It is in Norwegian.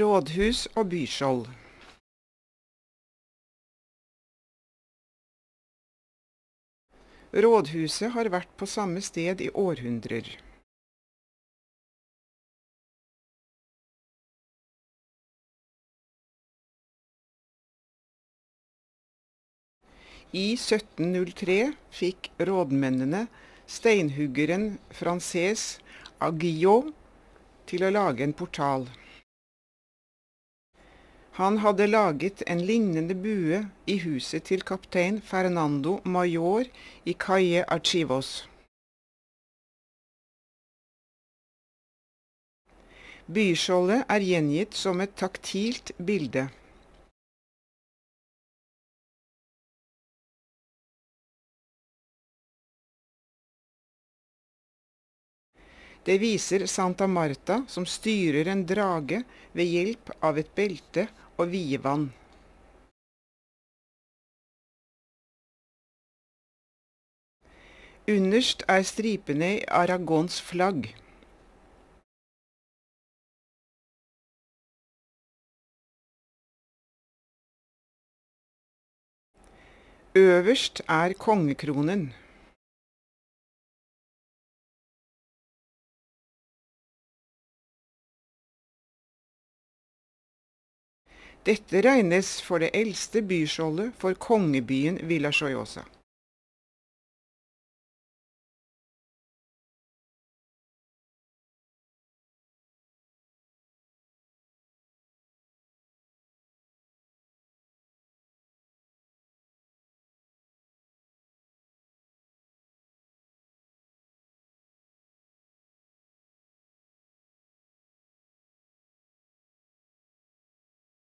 Rådhus og byskjold. Rådhuset har vært på samme sted i århundrer. I 1703 fikk rådmennene steinhuggeren Frances Aguillot til å lage en portal. Han hadde laget en lignende bue i huset til kaptein Fernando Major i Calle Archivos. Byskjoldet er gjengitt som et taktilt bilde. Det viser Santa Marta som styrer en drage ved hjelp av et belte og vievann. Underst er stripene i Aragons flagg. Øverst er kongekronen. Dette regnes for det eldste byskjoldet for kongebyen Villajoyosa.